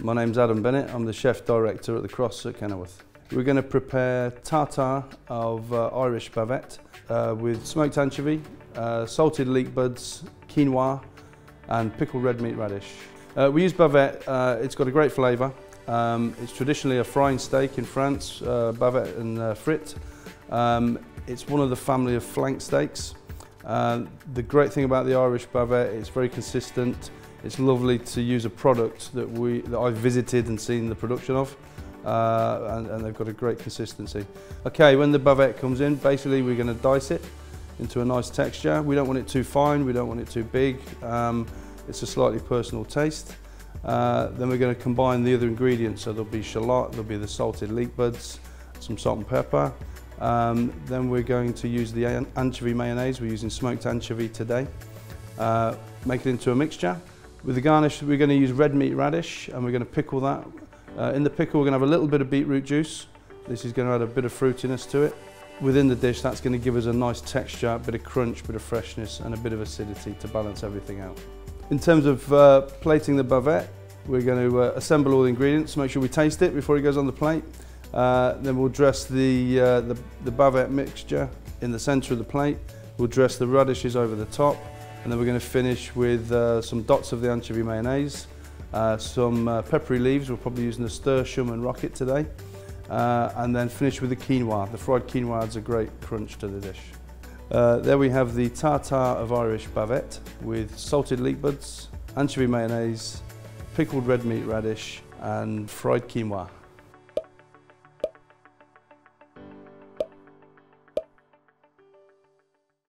My name's Adam Bennett. I'm the chef director at the Cross at Kenilworth. We're going to prepare tartare of uh, Irish bavette uh, with smoked anchovy, uh, salted leek buds, quinoa and pickled red meat radish. Uh, we use bavette, uh, it's got a great flavour. Um, it's traditionally a frying steak in France, uh, bavette and uh, frit. Um, it's one of the family of flank steaks. The great thing about the Irish bavette, it's very consistent. It's lovely to use a product that, we, that I've visited and seen the production of. Uh, and, and they've got a great consistency. Okay, when the bavette comes in, basically we're going to dice it into a nice texture. We don't want it too fine, we don't want it too big. Um, it's a slightly personal taste. Uh, then we're going to combine the other ingredients. So there'll be shallot, there'll be the salted leek buds, some salt and pepper. Um, then we're going to use the an anchovy mayonnaise. We're using smoked anchovy today. Uh, make it into a mixture. With the garnish, we're going to use red meat radish and we're going to pickle that uh, in the pickle we're going to have a little bit of beetroot juice. This is going to add a bit of fruitiness to it. Within the dish that's going to give us a nice texture, a bit of crunch, a bit of freshness and a bit of acidity to balance everything out. In terms of uh, plating the bavette, we're going to uh, assemble all the ingredients, make sure we taste it before it goes on the plate. Uh, then we'll dress the, uh, the, the bavette mixture in the centre of the plate. We'll dress the radishes over the top and then we're going to finish with uh, some dots of the anchovy mayonnaise uh, some uh, peppery leaves, we're probably using stir, and rocket today. Uh, and then finish with the quinoa. The fried quinoa adds a great crunch to the dish. Uh, there we have the tartare of Irish bavette with salted leek buds, anchovy mayonnaise, pickled red meat radish and fried quinoa.